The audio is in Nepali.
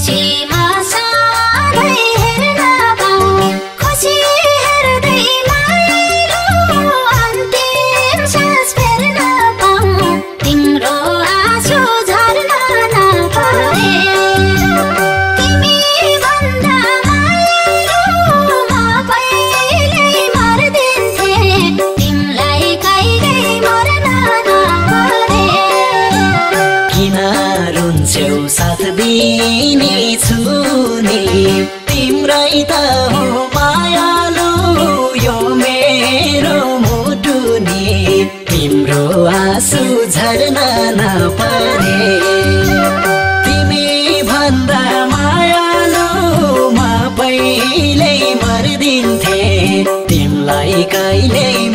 しま छेउ साथ दिने छु नि। तिम्रै त हो मायालु यो मेरो मुटु नि। तिम्रो आँसु झर्न नपरे तिमी भन्दा मायालु म पहिल्यै मर्दिन्थे। तिमीलाई कहिल्यै